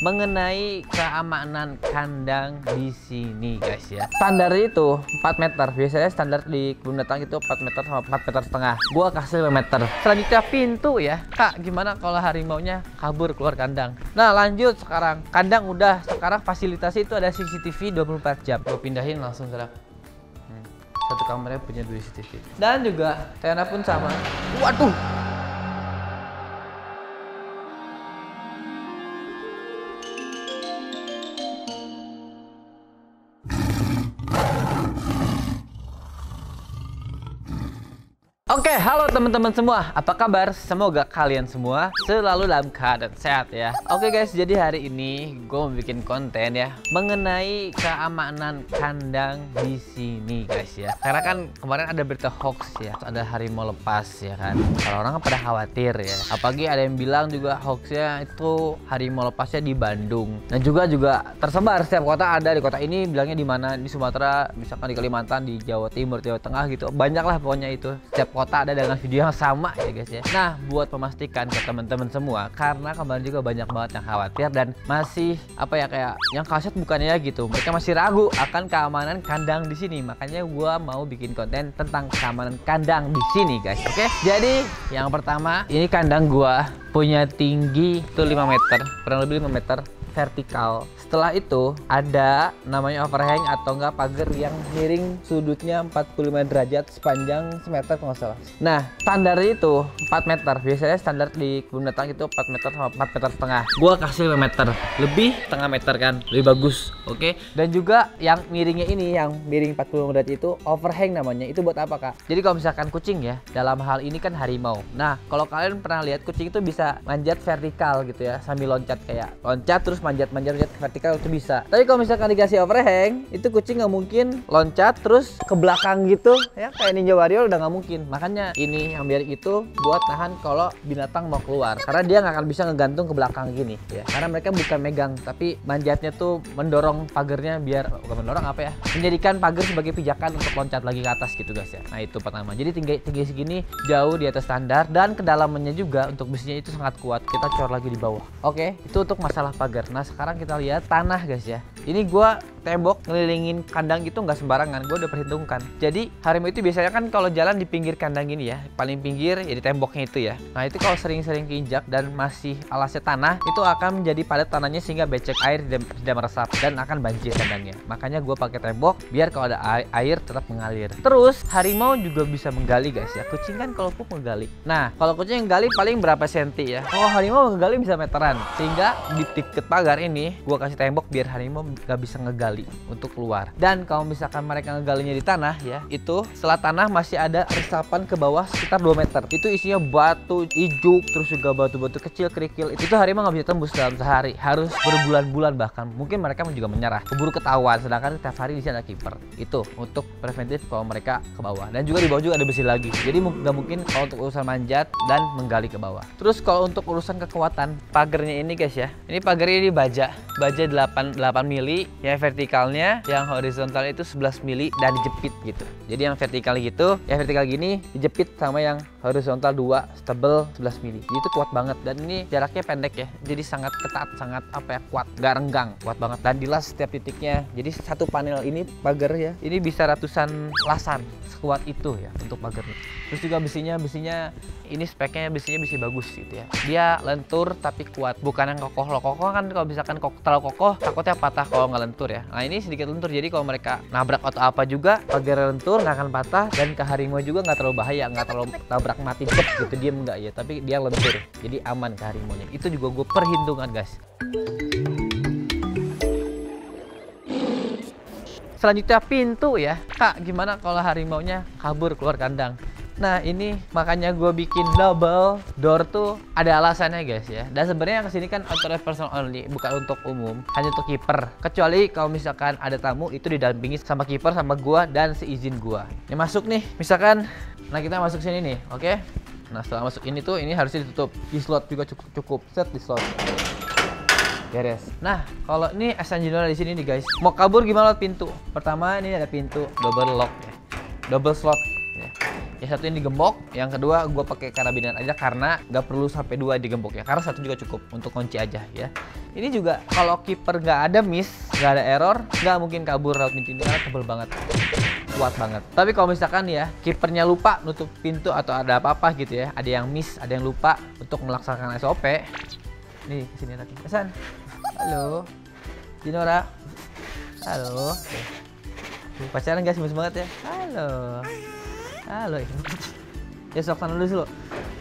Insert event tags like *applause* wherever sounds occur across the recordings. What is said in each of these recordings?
mengenai keamanan kandang di sini guys ya. Standar itu 4 meter. Biasanya standar di kebun binatang itu 4 meter sama 4 meter setengah. Gua kasih 5 meter. Selanjutnya pintu ya. Kak, gimana kalau harimaunya kabur keluar kandang? Nah, lanjut sekarang. Kandang udah. Sekarang fasilitas itu ada CCTV 24 jam. Gua pindahin langsung gerak. Hmm. Satu kamarnya punya dua CCTV. Dan juga tenda pun sama. Waduh, Oke, halo teman-teman semua. Apa kabar? Semoga kalian semua selalu dalam keadaan sehat ya. Oke guys, jadi hari ini gue mau bikin konten ya mengenai keamanan kandang di sini guys ya. Karena kan kemarin ada berita hoax ya, ada harimau lepas ya kan. Kalau orang kan pada khawatir ya. Apalagi ada yang bilang juga hoaxnya itu harimau lepasnya di Bandung. Dan juga juga tersebar setiap kota ada di kota ini bilangnya di mana di Sumatera, misalkan di Kalimantan, di Jawa Timur, Jawa Tengah gitu. Banyak lah pokoknya itu. Setiap ada dengan video yang sama ya guys ya. Nah buat memastikan ke teman-teman semua karena kemarin juga banyak banget yang khawatir dan masih apa ya kayak yang kaset bukannya ya gitu. Mereka masih ragu akan keamanan kandang di sini. Makanya gua mau bikin konten tentang keamanan kandang di sini guys. Oke? Jadi yang pertama ini kandang gua punya tinggi itu 5 meter kurang lebih 5 meter vertikal. Setelah itu ada namanya overhang atau enggak pagar yang miring sudutnya 45 derajat sepanjang semeter kalau salah. Nah standar itu 4 meter. Biasanya standar di kebun binatang itu 4 meter sama 4 meter setengah. Gua kasih 5 meter. Lebih setengah meter kan. Lebih bagus. Oke. Okay? Dan juga yang miringnya ini yang miring 45 derajat itu overhang namanya. Itu buat apa kak? Jadi kalau misalkan kucing ya dalam hal ini kan harimau. Nah kalau kalian pernah lihat kucing itu bisa manjat vertikal gitu ya sambil loncat kayak loncat terus manjat-manjat manjat vertikal itu bisa. Tapi kalau misalkan dikasih overhang, itu kucing nggak mungkin loncat terus ke belakang gitu ya kayak Ninja Warrior udah nggak mungkin. Makanya ini yang biar itu buat nahan kalau binatang mau keluar. Karena dia nggak akan bisa ngegantung ke belakang gini ya. Karena mereka bukan megang tapi manjatnya tuh mendorong pagernya biar bukan mendorong apa ya? Menjadikan pagar sebagai pijakan untuk loncat lagi ke atas gitu guys ya. Nah itu pertama. Jadi tinggi tinggi segini jauh di atas standar dan kedalamannya juga untuk besinya itu sangat kuat. Kita cor lagi di bawah. Oke, itu untuk masalah pagar. Nah sekarang kita lihat tanah guys ya. Ini gua tembok ngelilingin kandang itu nggak sembarangan gue udah perhitungkan. Jadi harimau itu biasanya kan kalau jalan di pinggir kandang ini ya paling pinggir ya di temboknya itu ya. Nah itu kalau sering-sering keinjak dan masih alasnya tanah itu akan menjadi padat tanahnya sehingga becek air tidak, meresap dan akan banjir kandangnya. Makanya gue pakai tembok biar kalau ada air tetap mengalir. Terus harimau juga bisa menggali guys ya. Kucing kan kalau pup menggali. Nah kalau kucing gali paling berapa senti ya? Kalau harimau menggali bisa meteran. Sehingga di tiket pagar ini gue kasih tembok biar harimau nggak bisa ngegali gali untuk keluar. Dan kalau misalkan mereka ngegalinya di tanah ya, itu setelah tanah masih ada resapan ke bawah sekitar 2 meter. Itu isinya batu, ijuk, terus juga batu-batu kecil, kerikil. Itu, harimau nggak bisa tembus dalam sehari. Harus berbulan-bulan bahkan. Mungkin mereka juga menyerah. Keburu ketahuan, sedangkan setiap hari di sini ada kiper. Itu untuk preventif kalau mereka ke bawah. Dan juga di bawah juga ada besi lagi. Jadi nggak mungkin kalau untuk urusan manjat dan menggali ke bawah. Terus kalau untuk urusan kekuatan pagernya ini guys ya. Ini pagarnya ini baja. Baja 8 8 mili ya vertikal vertikalnya yang horizontal itu 11 mili dan dijepit gitu. Jadi yang vertikal gitu, ya vertikal gini dijepit sama yang horizontal 2 stable 11 mili. Itu kuat banget dan ini jaraknya pendek ya. Jadi sangat ketat, sangat apa ya, kuat, gak renggang, kuat banget dan dilas setiap titiknya. Jadi satu panel ini pagar ya, ini bisa ratusan lasan sekuat itu ya untuk pagarnya. Terus juga besinya, besinya ini speknya besinya besi bagus gitu ya. Dia lentur tapi kuat, bukan yang kokoh loh. Kokoh kan kalau misalkan terlalu kokoh takutnya patah kalau nggak lentur ya. Nah ini sedikit lentur jadi kalau mereka nabrak atau apa juga pagar lentur nggak akan patah dan ke harimau juga nggak terlalu bahaya, nggak terlalu nabrak mati cep gitu dia enggak ya. Tapi dia lentur jadi aman ke harimau nya. Itu juga gue perhitungan guys. Selanjutnya pintu ya. Kak, gimana kalau harimau-nya kabur keluar kandang? Nah ini makanya gue bikin double door tuh ada alasannya guys ya. Dan sebenarnya yang ke sini kan authorized person only, bukan untuk umum, hanya untuk kiper. Kecuali kalau misalkan ada tamu itu didampingi sama kiper sama gue dan seizin gue. Ini masuk nih, misalkan, nah kita masuk sini nih, oke? Okay? Nah setelah masuk ini tuh ini harusnya ditutup. Di slot juga cukup cukup set di slot beres. Nah, kalau ini essential di sini nih guys. Mau kabur gimana pintu? Pertama ini ada pintu double lock ya. Double slot ya satu ini digembok yang kedua gue pakai karabiner aja karena nggak perlu sampai dua digembok ya karena satu juga cukup untuk kunci aja ya ini juga kalau kiper nggak ada miss nggak ada error nggak mungkin kabur lewat pintu ini karena tebel banget kuat banget. Tapi kalau misalkan ya kipernya lupa nutup pintu atau ada apa-apa gitu ya, ada yang miss, ada yang lupa untuk melaksanakan SOP. Nih sini lagi. Hasan. Halo. Dinora. Halo. Pacaran guys, gemes banget ya. Halo. Halo. Ya sok sana dulu.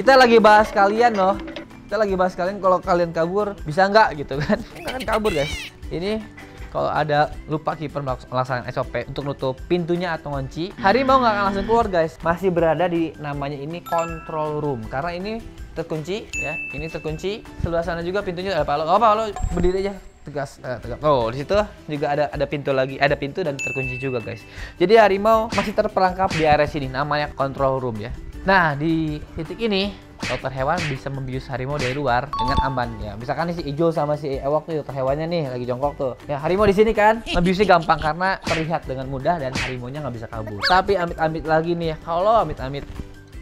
Kita lagi bahas kalian loh. Kita lagi bahas kalian kalau kalian kabur bisa nggak gitu kan? *laughs* Kan kabur guys. Ini kalau ada lupa kiper melaksanakan SOP untuk nutup pintunya atau kunci, harimau nggak akan langsung keluar guys. Masih berada di namanya ini control room karena ini terkunci ya. Ini terkunci. Sebelah sana juga pintunya ada Pak. Oh, Pak, lo berdiri aja tegas eh, tegak. Oh, di situ juga ada ada pintu lagi, ada pintu dan terkunci juga, guys. Jadi harimau masih terperangkap di area sini namanya control room ya. Nah, di titik ini dokter hewan bisa membius harimau dari luar dengan aman ya. Misalkan si Ijo sama si Ewok tuh dokter hewannya nih lagi jongkok tuh. Ya harimau di sini kan membiusnya gampang karena terlihat dengan mudah dan harimaunya nggak bisa kabur. Tapi amit-amit lagi nih ya. Kalau amit-amit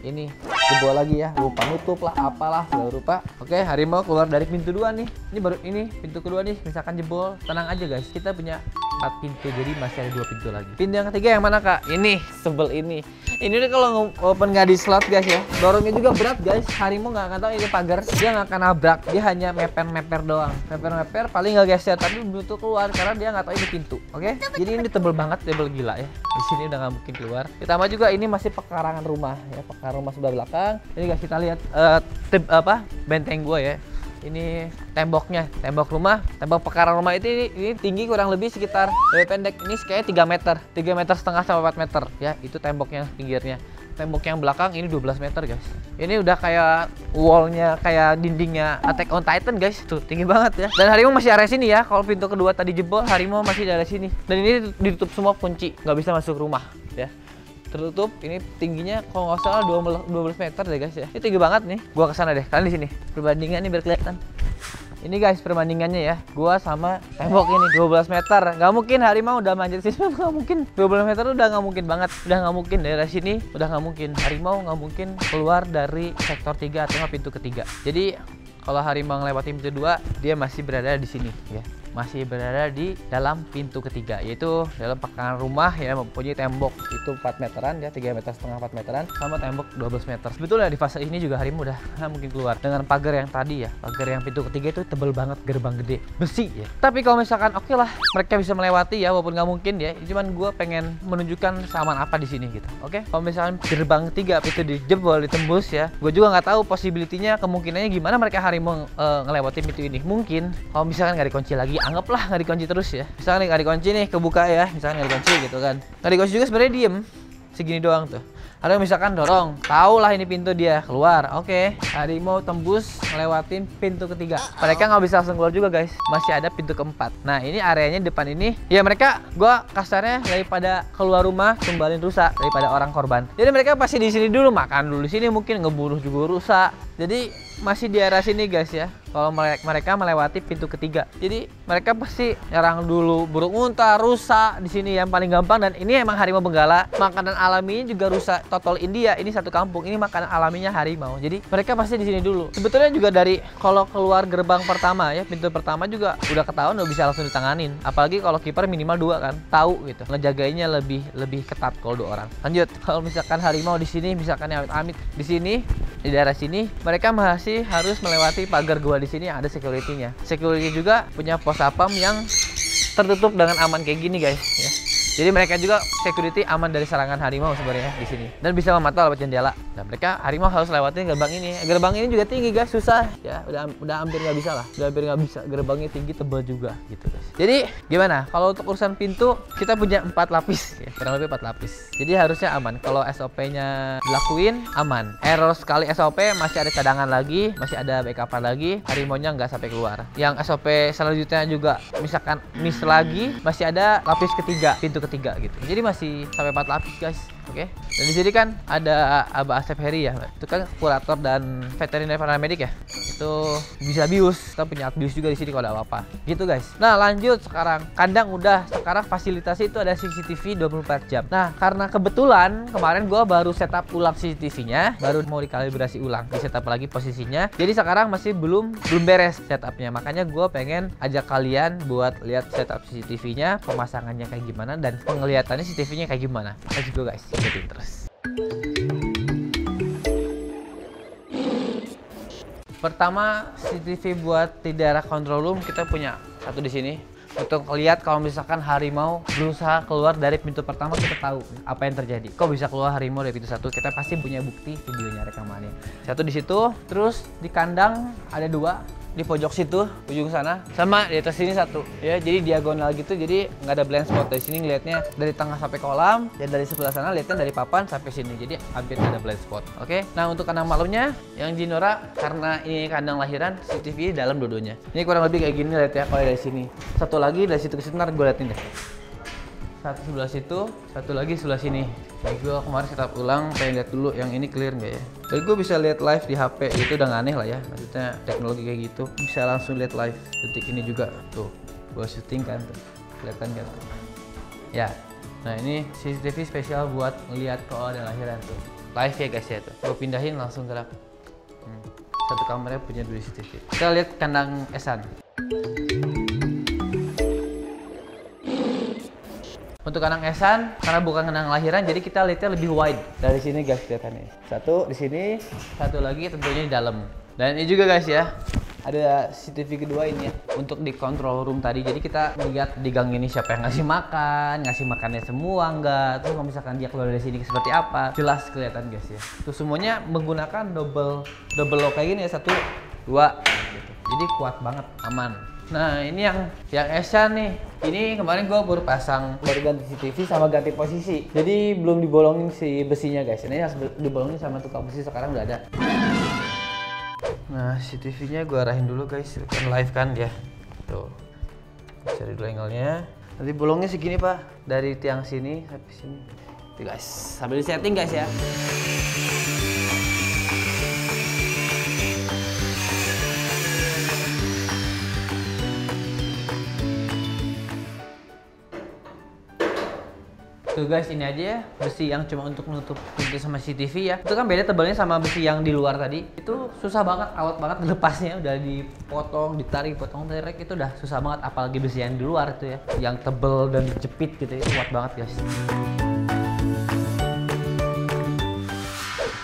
ini jebol lagi ya. Lupa nutup lah apalah segala rupa oke harimau keluar dari pintu dua nih. Ini baru ini pintu kedua nih. Misalkan jebol tenang aja guys. Kita punya empat pintu jadi masih ada dua pintu lagi. Pintu yang ketiga yang mana kak? Ini sebel ini ini nih kalau open nggak di slot guys ya. Dorongnya juga berat guys. Harimau nggak akan tahu ini pagar. Dia nggak akan nabrak. Dia hanya meper meper doang. Meper meper paling nggak geser. Tapi butuh keluar karena dia nggak tahu ini pintu oke? Okay? jadi ini tebel banget tebel gila ya. Di sini udah nggak mungkin keluar. Ditambah juga ini masih pekarangan rumah ya. Pekarangan rumah sebelah belakang. Ini guys kita lihat uh, tip, apa benteng gua ya ini temboknya tembok rumah tembok pekarangan rumah itu ini, ini tinggi kurang lebih sekitar lebih pendek. Ini kayak 3 meter 3 meter setengah sampai 4 meter. Ya itu temboknya pinggirnya. Tembok yang belakang ini 12 meter guys. Ini udah kayak wallnya kayak dindingnya Attack on Titan guys. Tuh tinggi banget ya. Dan harimau masih area sini ya. Kalau pintu kedua tadi jebol harimau masih di sini. Dan ini ditutup semua kunci nggak bisa masuk rumah ya tertutup. Ini tingginya kalau nggak salah 12 meter deh guys ya. Ini tinggi banget nih. Gua ke sana deh. Kalian di sini. Perbandingan ini biar kelihatan. Ini guys perbandingannya ya. Gua sama tembok ini 12 meter. Nggak mungkin harimau udah manjat sini. *laughs* Nggak mungkin. 12 meter udah nggak mungkin banget. Udah nggak mungkin dari sini udah nggak mungkin. Harimau nggak mungkin keluar dari sektor 3 atau pintu ketiga. Jadi kalau harimau melewati pintu dua dia masih berada di sini ya masih berada di dalam pintu ketiga yaitu dalam pekarangan rumah ya mempunyai tembok. Itu 4 meteran ya 3 meter setengah 4 meteran sama tembok 12 meter. Sebetulnya di fase ini juga harimau udah *laughs* nah, mungkin keluar. Dengan pagar yang tadi ya pagar yang pintu ketiga itu tebel banget gerbang gede besi ya. Tapi kalau misalkan oke okay lah mereka bisa melewati ya walaupun nggak mungkin ya. Cuman gue pengen menunjukkan saman apa di sini gitu. Oke? Okay? kalau misalkan gerbang ketiga itu dijebol ditembus ya gue juga nggak tahu possibility-nya kemungkinannya gimana mereka harimau uh, ngelewatin pintu ini. Mungkin kalau misalkan nggak dikunci lagi anggaplah nggak dikunci terus ya. Misalnya nggak dikunci nih kebuka ya misalnya nggak dikunci gitu kan. Nggak dikunci juga sebenarnya diem segini doang tuh. Ada misalkan dorong tahu lah ini pintu dia keluar. Oke okay. mau tembus ngelewatin pintu ketiga. Mereka nggak bisa langsung keluar juga guys. Masih ada pintu keempat. Nah ini areanya depan ini. Ya mereka gua kasarnya daripada keluar rumah kembali rusak daripada orang korban. Jadi mereka pasti di sini dulu makan dulu di sini mungkin ngebunuh juga rusak. Jadi masih di area sini guys ya kalau mereka melewati pintu ketiga. Jadi mereka pasti nyerang dulu burung unta, rusa di sini yang paling gampang dan ini emang harimau benggala. Makanan alaminya juga rusa total India. Ini satu kampung. Ini makanan alaminya harimau. Jadi mereka pasti di sini dulu. Sebetulnya juga dari kalau keluar gerbang pertama ya, pintu pertama juga udah ketahuan udah bisa langsung ditanganin. Apalagi kalau kiper minimal dua kan, tahu gitu. Ngejagainya lebih lebih ketat kalau dua orang. Lanjut, kalau misalkan harimau di sini, misalkan amit-amit di sini di daerah sini mereka masih harus melewati pagar gua di sini ada security-nya. Security juga punya pos apam yang tertutup dengan aman kayak gini guys ya. Jadi mereka juga security aman dari serangan harimau sebenarnya di sini dan bisa memantau lewat jendela. Dan mereka harimau harus lewatin gerbang ini. Gerbang ini juga tinggi guys, susah ya. Udah udah hampir nggak bisa lah. Udah hampir nggak bisa. Gerbangnya tinggi tebal juga gitu guys. Jadi gimana? Kalau untuk urusan pintu kita punya empat lapis *laughs* ya, kurang lebih empat lapis. Jadi harusnya aman. Kalau SOP-nya dilakuin aman. Error sekali SOP masih ada cadangan lagi, masih ada backup lagi. Harimau-nya nggak sampai keluar. Yang SOP selanjutnya juga misalkan miss lagi, masih ada lapis ketiga, pintu ketiga gitu. Jadi masih sampai 4 lapis guys. Oke. Okay? Dan di sini kan ada Aba Asep Heri ya. Itu kan kurator dan veteriner paramedik ya. Itu bisa bius. Kita punya bius juga di sini kalau ada apa-apa. Gitu guys. Nah, lanjut sekarang. Kandang udah. Sekarang fasilitasnya itu ada CCTV 24 jam. Nah, karena kebetulan kemarin gua baru setup ulang CCTV-nya, baru mau dikalibrasi ulang. Di setup lagi posisinya. Jadi sekarang masih belum belum beres setupnya. Makanya gue pengen ajak kalian buat lihat setup CCTV-nya, pemasangannya kayak gimana dan penglihatannya CCTV-nya kayak gimana. Let's go guys ikutin terus. Pertama, CCTV buat di daerah control room kita punya satu di sini. Untuk lihat kalau misalkan harimau berusaha keluar dari pintu pertama kita tahu apa yang terjadi. Kok bisa keluar harimau dari pintu satu? Kita pasti punya bukti videonya rekamannya. Satu di situ, terus di kandang ada dua di pojok situ ujung sana. Sama di atas sini satu. Ya jadi diagonal gitu jadi nggak ada blind spot. Dari sini ngelihatnya dari tengah sampai kolam dan dari sebelah sana lihatnya dari papan sampai sini. Jadi hampir ada blind spot. Oke? Okay? nah untuk kandang malamnya yang Jinora karena ini kandang lahiran CCTV dalam dodonya ini kurang lebih kayak gini lihat ya kalau dari sini. Satu lagi dari situ ke situ ntar gue liatin deh satu sebelah situ, satu lagi sebelah sini. Jadi gue kemarin setup ulang, pengen lihat dulu yang ini clear nggak ya. Jadi gue bisa lihat live di HP, itu udah aneh lah ya. Maksudnya teknologi kayak gitu, bisa langsung lihat live. Detik ini juga tuh, gue syuting kan tuh, kelihatan kan tuh. Ya, nah ini CCTV spesial buat ngeliat kalau ada lahiran tuh. Live ya guys ya tuh. Gue pindahin langsung gerak. Hmm. Satu kamera punya dua CCTV. Kita lihat kandang Esan. Untuk kandang esan, karena bukan kandang lahiran, jadi kita lihatnya lebih wide. Dari sini guys kelihatannya. Satu di sini, satu lagi tentunya di dalam. Dan ini juga guys ya, ada CCTV kedua ini ya untuk di control room tadi jadi kita lihat di gang ini siapa yang ngasih makan ngasih makannya semua enggak terus kalau misalkan dia keluar dari sini seperti apa jelas kelihatan guys ya tuh semuanya menggunakan double double lock kayak gini ya satu dua gitu. jadi kuat banget aman Nah ini yang yang Esan nih. Ini kemarin gue baru pasang baru ganti CCTV sama ganti posisi. Jadi belum dibolongin si besinya guys. Ini harus dibolongin sama tukang besi sekarang udah ada. Nah CCTV-nya gue arahin dulu guys. Kan live kan dia. Tuh. Cari dulu angle-nya. Nanti bolongnya segini pak. Dari tiang sini sampai sini. Tuh guys. Sambil setting guys ya. Guys, ini aja ya besi yang cuma untuk menutup pintu sama CCTV ya. Itu kan beda tebalnya sama besi yang di luar tadi. Itu susah banget, awet banget lepasnya. Udah dipotong, ditarik, potong, tarik itu udah susah banget. Apalagi besi yang di luar itu ya, yang tebel dan dijepit gitu. Itu kuat banget guys.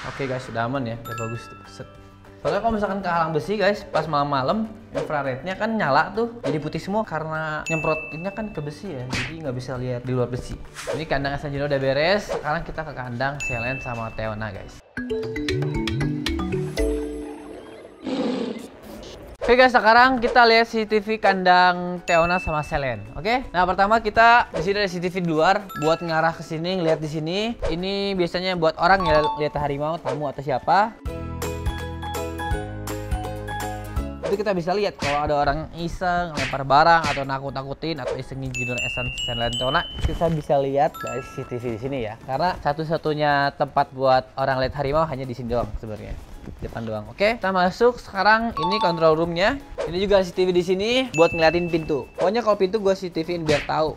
Oke guys, sudah aman ya, udah bagus. Set. Soalnya kalau misalkan kehalang besi guys, pas malam-malam infrarednya kan nyala tuh, jadi putih semua karena nyemprotinnya kan ke besi ya, jadi nggak bisa lihat di luar besi. Ini kandang Sanjino udah beres, sekarang kita ke kandang Selen sama Teona guys. Oke guys, sekarang kita lihat CCTV kandang Teona sama Selen. Oke. Nah, pertama kita di sini ada CCTV di luar buat ngarah ke sini, ngeliat di sini. Ini biasanya buat orang ya lihat harimau, tamu atau siapa. Itu kita bisa lihat kalau ada orang iseng lempar barang atau nakut-nakutin atau iseng ngijinin esan Lentona kita bisa lihat dari CCTV di sini ya karena satu-satunya tempat buat orang lihat harimau hanya di sini doang sebenarnya depan doang. Oke, kita masuk sekarang ini control roomnya. Ini juga CCTV di sini buat ngeliatin pintu. Pokoknya kalau pintu gue CCTVin biar tahu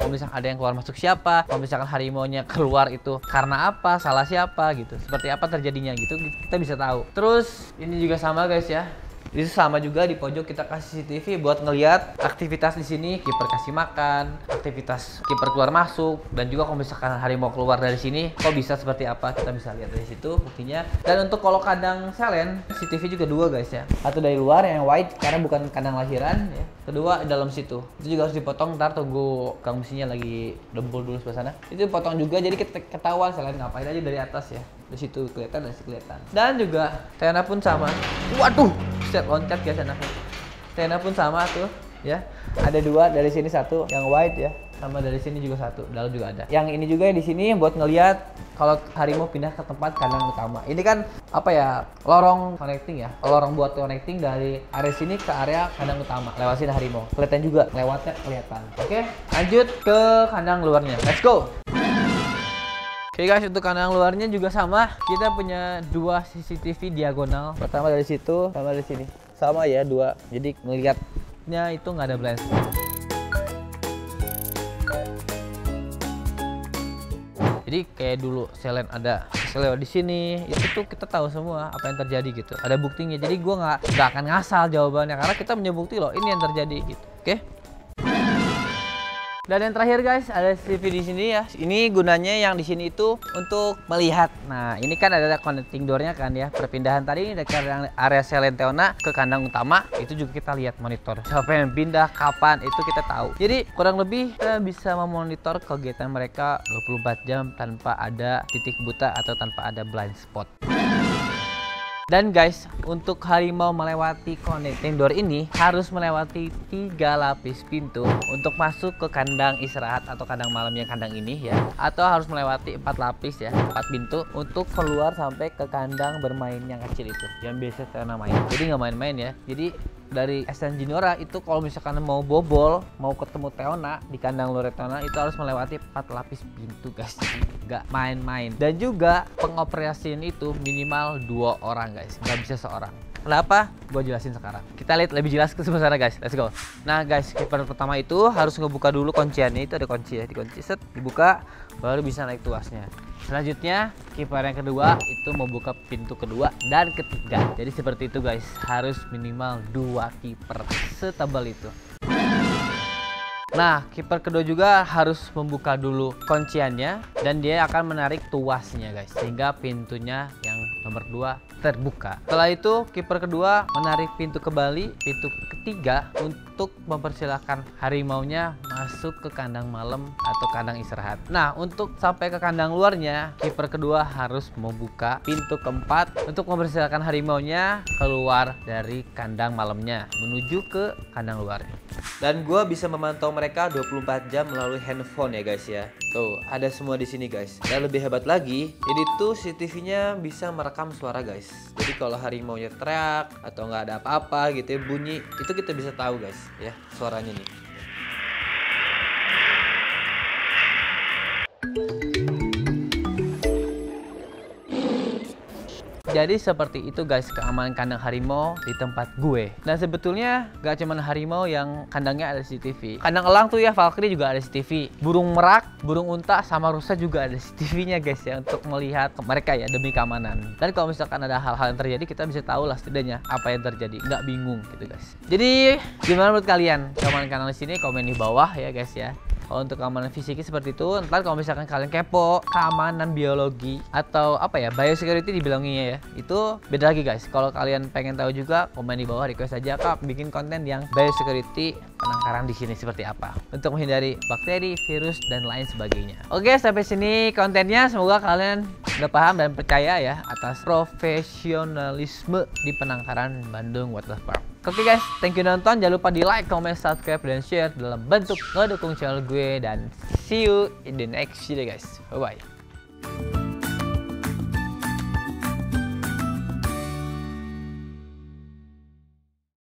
kalau misalkan ada yang keluar masuk siapa? Kalau misalkan harimaunya keluar itu karena apa? Salah siapa? Gitu. Seperti apa terjadinya? Gitu. Kita bisa tahu. Terus ini juga sama guys ya itu sama juga di pojok kita kasih CCTV buat ngelihat aktivitas di sini, kiper kasih makan, aktivitas kiper keluar masuk, dan juga kalau misalkan harimau keluar dari sini, kok bisa seperti apa kita bisa lihat dari situ buktinya. Dan untuk kalau kandang selen, CCTV juga dua guys ya. Satu dari luar yang wide karena bukan kandang lahiran ya. Kedua dalam situ. Itu juga harus dipotong ntar tunggu kang lagi dempul dulu sebelah sana. Itu potong juga jadi kita ketahuan selen ngapain aja dari atas ya. Di situ kelihatan dan kelihatan. Dan juga Tena pun sama. Waduh, set loncat guys anaknya. Tena pun sama tuh ya. Ada dua dari sini satu yang wide ya. sama dari sini juga satu, dalam juga ada. Yang ini juga di sini buat ngelihat kalau harimau pindah ke tempat kandang utama. Ini kan apa ya? Lorong connecting ya. Lorong buat connecting dari area sini ke area kandang utama. Lewat sini harimau. Kelihatan juga lewatnya kelihatan. Oke, lanjut ke kandang luarnya. Let's go. Oke guys, untuk kandang luarnya juga sama. Kita punya dua CCTV diagonal. Pertama dari situ, sama dari sini. Sama ya dua. Jadi ngelihatnya itu nggak ada blind spot. Jadi kayak dulu selen ada saya lewat di sini itu tuh kita tahu semua apa yang terjadi gitu. Ada buktinya. Jadi gua nggak nggak akan ngasal jawabannya karena kita punya bukti loh ini yang terjadi gitu. Oke? Dan yang terakhir guys, ada CCTV di sini ya. Ini gunanya yang di sini itu untuk melihat. Nah, ini kan ada connecting door-nya kan ya. Perpindahan tadi dari area Selenteona ke kandang utama, itu juga kita lihat monitor. Siapa yang pindah, kapan, itu kita tahu. Jadi, kurang lebih kita bisa memonitor kegiatan mereka 24 jam tanpa ada titik buta atau tanpa ada blind spot. Dan guys, untuk harimau melewati connecting door ini harus melewati tiga lapis pintu untuk masuk ke kandang istirahat atau kandang malam yang kandang ini ya. Atau harus melewati empat lapis ya, empat pintu untuk keluar sampai ke kandang bermain yang kecil itu, yang biasa saya main. Jadi nggak main-main ya. Jadi dari SN Juniora itu kalau misalkan mau bobol, mau ketemu Teona di kandang Loretona itu harus melewati 4 lapis pintu guys. Nggak main-main. Dan juga pengoperasian itu minimal dua orang guys, nggak bisa seorang. Kenapa? Gue jelasin sekarang. Kita lihat lebih jelas ke sana guys. Let's go. Nah guys, kiper pertama itu harus ngebuka dulu kunciannya. Itu ada kunci ya. Dikunci set, dibuka, baru bisa naik tuasnya. Selanjutnya, kiper yang kedua itu membuka pintu kedua dan ketiga. Jadi seperti itu guys. Harus minimal dua kiper setebal itu. Nah, kiper kedua juga harus membuka dulu kunciannya dan dia akan menarik tuasnya guys. Sehingga pintunya yang nomor dua terbuka. Setelah itu, kiper kedua menarik pintu kembali, pintu ketiga untuk mempersilahkan harimaunya masuk ke kandang malam atau kandang istirahat. Nah, untuk sampai ke kandang luarnya, kiper kedua harus membuka pintu keempat untuk mempersilahkan harimaunya keluar dari kandang malamnya menuju ke kandang luarnya. Dan gue bisa memantau mereka 24 jam melalui handphone ya guys ya. Tuh, ada semua di sini guys. Dan lebih hebat lagi, ini tuh CCTV-nya bisa merekam suara guys. Jadi kalau harimau nya teriak atau nggak ada apa-apa gitu ya, bunyi, itu kita bisa tahu guys ya suaranya nih. Jadi seperti itu guys keamanan kandang harimau di tempat gue. Dan sebetulnya gak cuma harimau yang kandangnya ada CCTV. Kandang elang tuh ya Valkyrie juga ada CCTV. Burung merak, burung unta sama rusa juga ada CCTV-nya guys ya untuk melihat mereka ya demi keamanan. Dan kalau misalkan ada hal-hal yang terjadi kita bisa tahu lah setidaknya apa yang terjadi. Nggak bingung gitu guys. Jadi gimana menurut kalian keamanan kandang di sini? Komen di bawah ya guys ya. Untuk keamanan fisiknya seperti itu, ntar kalau misalkan kalian kepo keamanan biologi atau apa ya biosecurity dibilanginya ya, itu beda lagi guys. Kalau kalian pengen tahu juga, komen di bawah request aja kak bikin konten yang biosecurity penangkaran di sini seperti apa untuk menghindari bakteri, virus dan lain sebagainya. Oke, sampai sini kontennya. Semoga kalian udah paham dan percaya ya atas profesionalisme di penangkaran Bandung Water Oke guys, thank you nonton. Jangan lupa di like, comment, subscribe, dan share dalam bentuk ngedukung channel gue. Dan see you in the next video guys. Bye-bye.